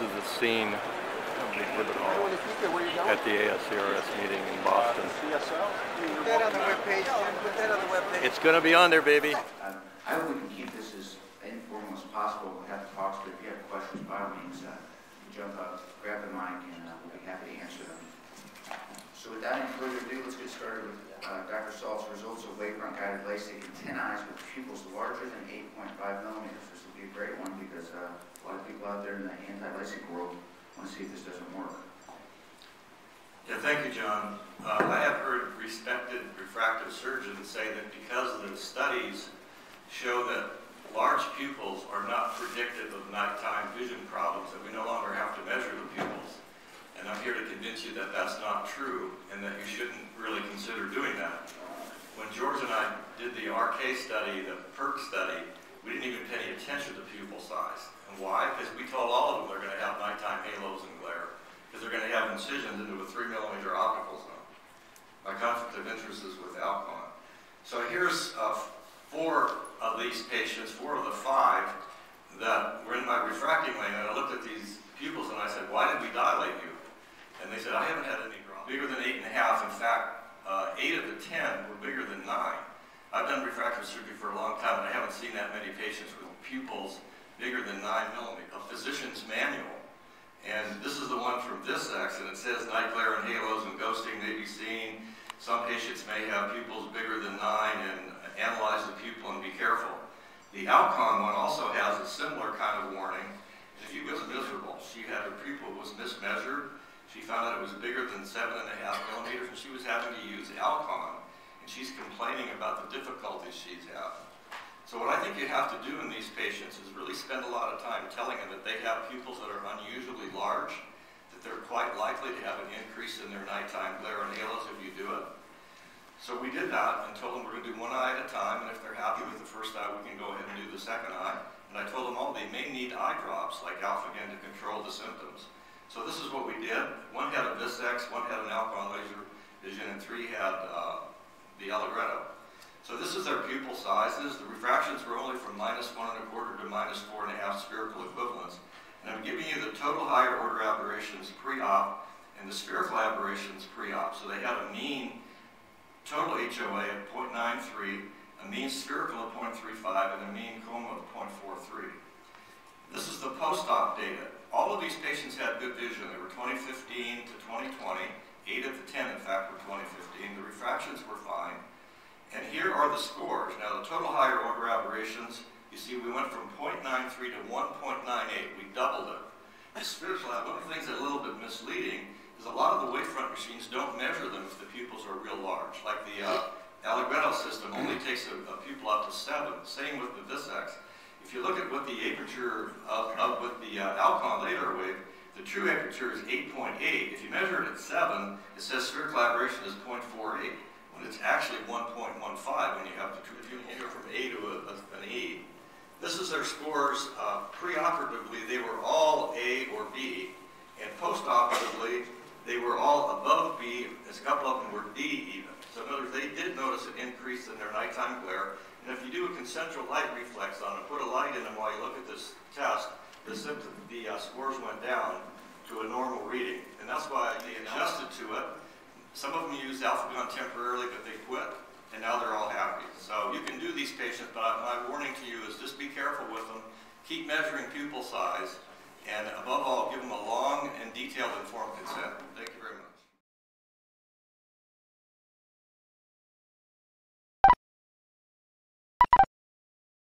is the scene of the exhibit hall going? at the ASCRS meeting in Boston. It's gonna be on there, baby. I hope we can keep this as informal as possible. We'll have talks, but if you have questions, by all means, uh, jump up, grab the mic, and uh, we'll be happy to answer them. So without any further ado, let's get started with uh, Dr. Salz's results of wavefront guided LASIK in 10 eyes with pupils larger than 8.5 millimeters. This will be a great one because uh, a lot of people out there in anti-LASIK world want to see if this doesn't work. Yeah, thank you, John. Uh, I have heard respected refractive surgeons say that because the studies show that large pupils are not predictive of nighttime vision problems, that we no longer have to measure the pupils. And I'm here to convince you that that's not true and that you shouldn't really consider doing that. When George and I did the RK study, the PERK study, we didn't even pay any attention to pupil size. And why? Because we told all of them they're going to have nighttime halos and glare because they're going to have incisions into a three millimeter optical zone. My conflict of interest is with Alcon. So here's uh, four of these patients, four of the five that were in my refracting lane, and I looked at these pupils and I said, why did we dilate you? And they said, I haven't had any problem. Bigger than eight and a half. In fact, uh, eight of the ten were bigger than nine. I've done refractive surgery for a long time, and I haven't seen that many patients with pupils bigger than nine millimeters. A physician's manual. And this is the one from this and it says night glare and halos and ghosting may be seen. Some patients may have pupils bigger than nine and analyze the pupil and be careful. The Alcon one also has a similar kind of warning. She was miserable. She had her pupil was mismeasured. She found out it was bigger than seven and a half millimeters, and she was having to use Alcon, and she's complaining about the difficulties she's having. So what I think you have to do in these patients is really spend a lot of time telling them that they have pupils that are unusually large, that they're quite likely to have an increase in their nighttime glare and halos if you do it. So we did that and told them we're going to do one eye at a time, and if they're happy with the first eye, we can go ahead and do the second eye. And I told them all they may need eye drops like Alphagan to control the symptoms. So this is what we did. One had a VISX, one had an Alcon laser vision, and three had uh, the Allegretto. So this is their pupil sizes. The refractions were only from minus one and a quarter to minus four and a half spherical equivalents. And I'm giving you the total higher order aberrations pre-op and the spherical aberrations pre-op. So they had a mean total HOA of 0.93, a mean spherical of 0.35, and a mean coma of 0.43. This is the post-op data. All of these patients had good vision. They were 2015 to 2020. Eight of the 10, in fact, were 2015. The refractions were fine. And here are the scores. Now, the total higher order aberrations, you see we went from 0.93 to 1.98. We doubled it. The spherical, one of the things that's a little bit misleading is a lot of the wavefront machines don't measure them if the pupils are real large. Like the uh, Allegretto system only takes a, a pupil up to seven. Same with the VISX. If you look at what the aperture of, of what the uh, Alcon LADARWave, the true aperture is 8.8. If you measure it at 7, it says spherical aberration is 0.48, when it's actually 1.15 when you have the true, if you go from A to a, a, an E. This is their scores. Uh, preoperatively, they were all A or B, and postoperatively, they were all above B, as a couple of them were D even. So in other words, they did notice an increase in their nighttime glare, and if you do a concentric light reflex on them, put a light in them while you look at this test, the, symptom, the uh, scores went down to a normal reading. And that's why they adjusted to it. Some of them used Alphagan temporarily, but they quit, and now they're all happy. So you can do these patients, but my warning to you is just be careful with them. Keep measuring pupil size, and above all, give them a long and detailed informed consent.